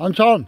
I'm Tom.